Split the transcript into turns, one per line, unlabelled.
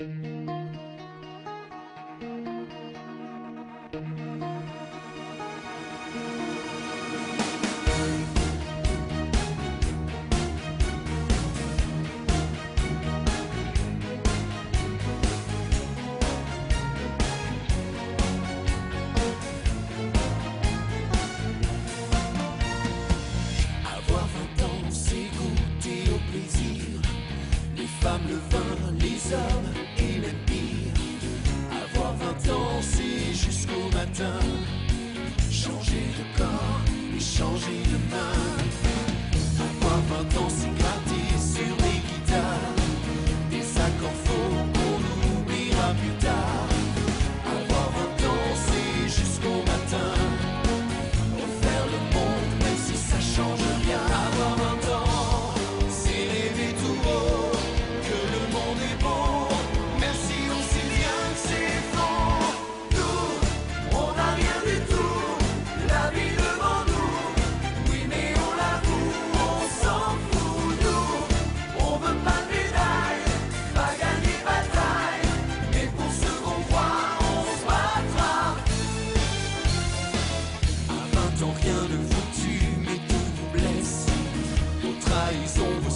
Avoir vingt ans, c'est compter au plaisir, les femmes le vin, les hommes il est pire. Avoir 20 ans, c'est jusqu'au matin. sans rien de foutu, mais tout vous blesse. Vos trahisons, vos